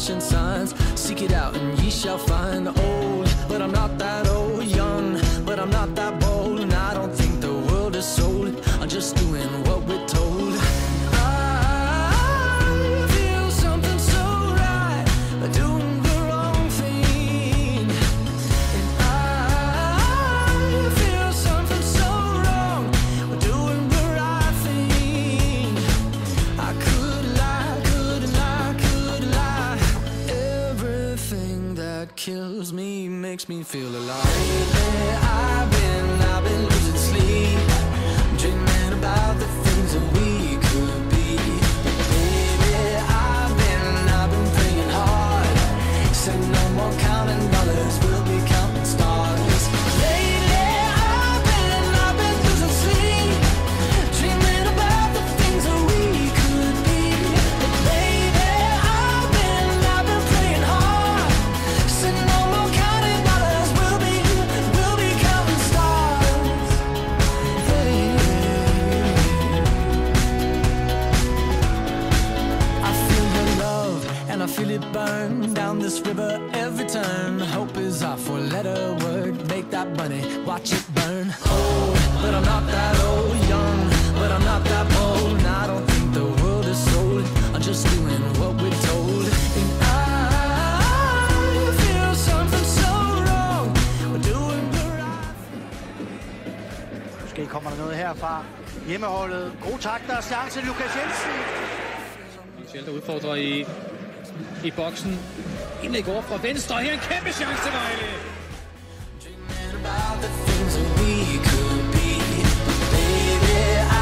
flashing signs. Seek it out and ye shall find. Old, but I'm not that old. Young, makes me feel alive. Lately, I've been, I've been losing sleep, dreaming about the things that we could be. Baby, I've been, I've been praying hard. Said no more counting dollars, we'll be every turn. Hope is our four letter word. Make that money, watch it burn. Old, but I'm not that old. Young, but I'm not that bold. And I don't think the world is sold. I'm just doing what we're told. And I feel something so wrong. We're doing the right Måske kommer der noget herfra. Hjemmeholdet. Gode takter. Er chance. Lukas Jensen. Michel, der udfordrer i, i boksen. Indlæg over fra venstre. Her en kæmpe chance til Vejle. Dreaming about the things that we could be. but Baby, I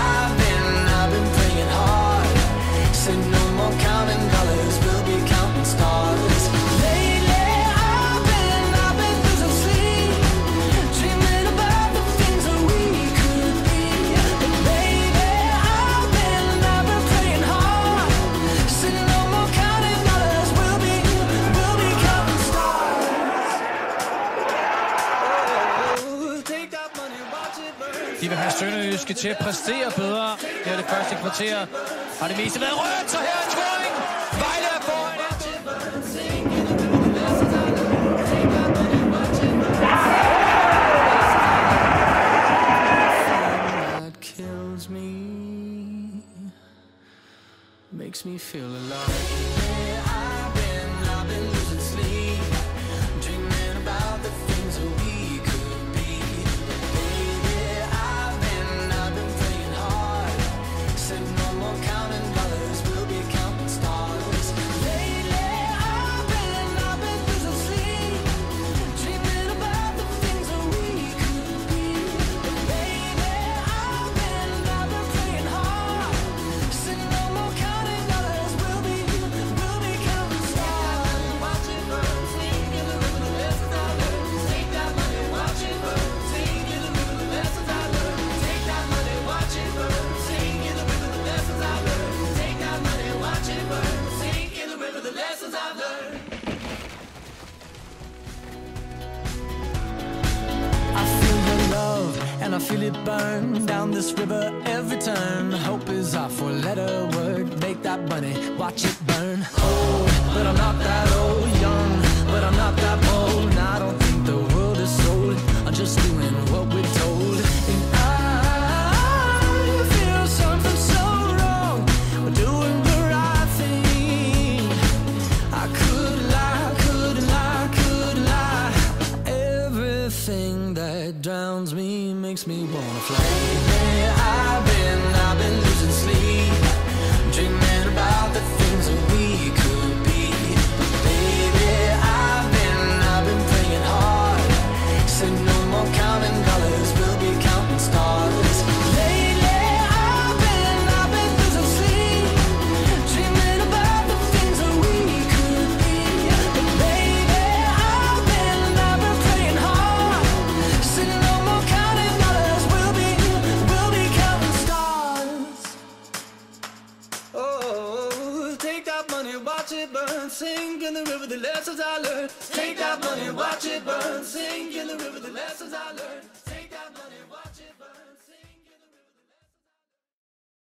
De vil have Sønderjyske til at præstere bedre. Her er det første kvarter. Har det meste været rødt, så her er scoring. Vejle er foran. that kills me makes me feel alive. I feel it burn down this river every turn. Hope is our four letter word. Make that money, watch it burn. Old, but I'm not that old. That drowns me makes me wanna fly. I've been, I've been losing sleep, dreaming sing in the river the lessons I learned. Take that money, watch it burn, sing in the river the lessons I learned.